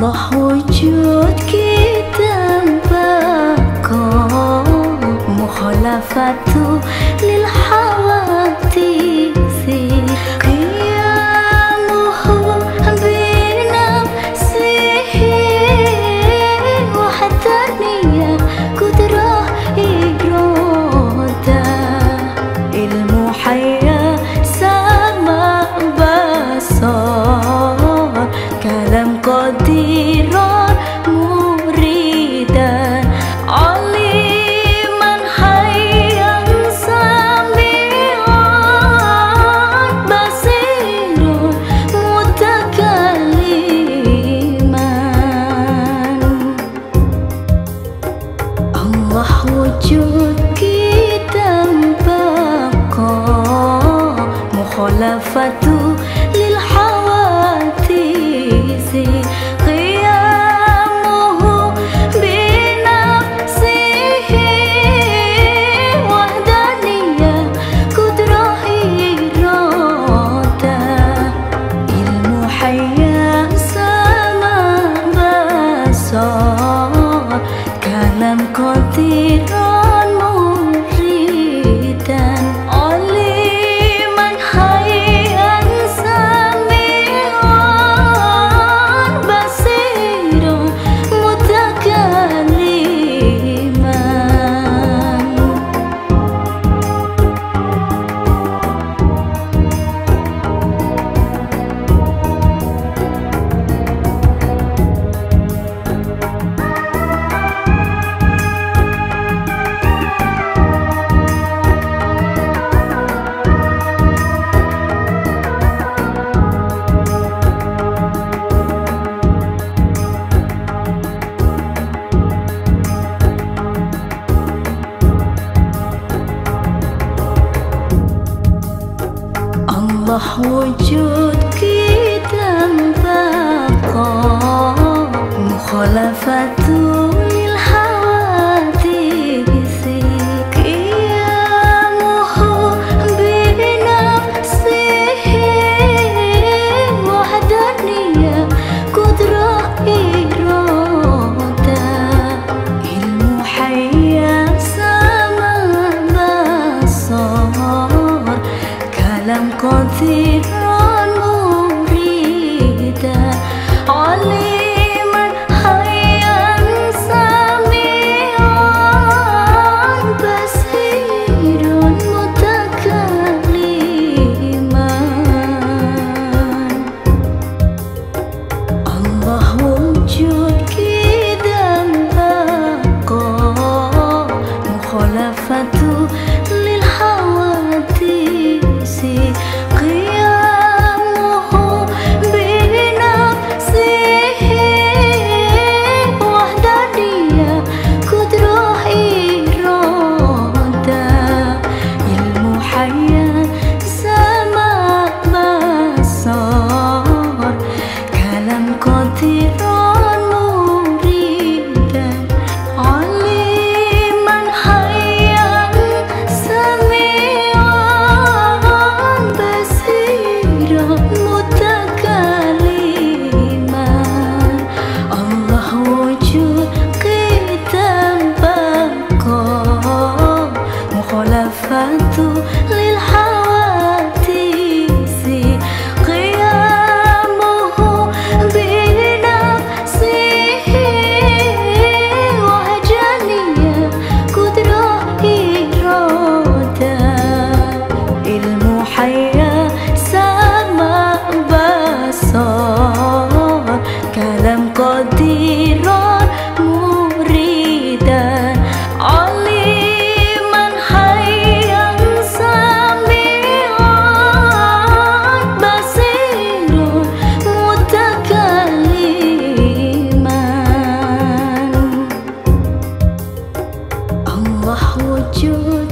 mà hồi trước kita bako mukhalafatuk love for you. Allah wujud dalam kodirot muridan aliman hayang samiat basirun mutakaliman Allah wujud